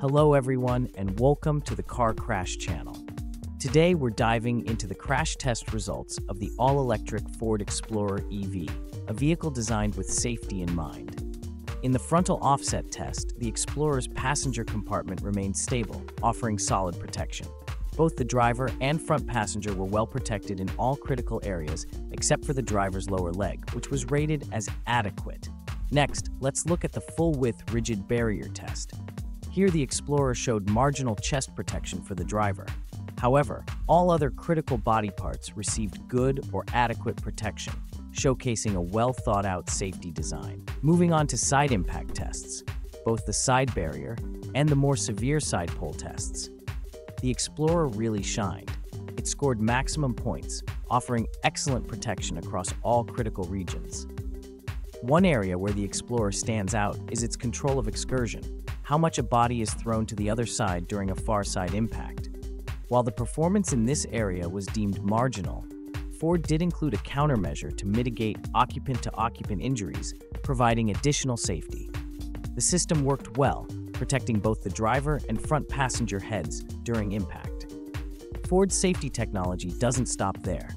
Hello, everyone, and welcome to the Car Crash channel. Today, we're diving into the crash test results of the all electric Ford Explorer EV, a vehicle designed with safety in mind. In the frontal offset test, the Explorer's passenger compartment remained stable, offering solid protection. Both the driver and front passenger were well protected in all critical areas except for the driver's lower leg, which was rated as adequate. Next, let's look at the full-width rigid barrier test. Here the Explorer showed marginal chest protection for the driver. However, all other critical body parts received good or adequate protection, showcasing a well-thought-out safety design. Moving on to side impact tests, both the side barrier and the more severe side pole tests. The Explorer really shined. It scored maximum points, offering excellent protection across all critical regions. One area where the Explorer stands out is its control of excursion, how much a body is thrown to the other side during a far side impact. While the performance in this area was deemed marginal, Ford did include a countermeasure to mitigate occupant-to-occupant injuries, providing additional safety. The system worked well, protecting both the driver and front passenger heads during impact. Ford's safety technology doesn't stop there.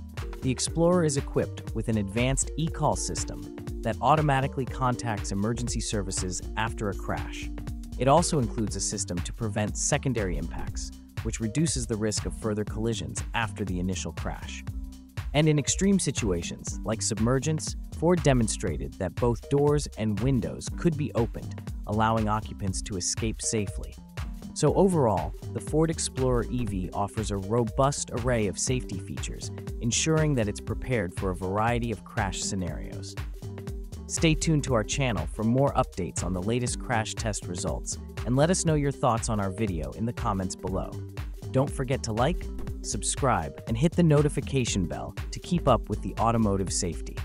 The Explorer is equipped with an advanced e-call system that automatically contacts emergency services after a crash. It also includes a system to prevent secondary impacts, which reduces the risk of further collisions after the initial crash. And in extreme situations, like submergence, Ford demonstrated that both doors and windows could be opened, allowing occupants to escape safely. So overall, the Ford Explorer EV offers a robust array of safety features, ensuring that it's prepared for a variety of crash scenarios. Stay tuned to our channel for more updates on the latest crash test results and let us know your thoughts on our video in the comments below. Don't forget to like, subscribe, and hit the notification bell to keep up with the automotive safety.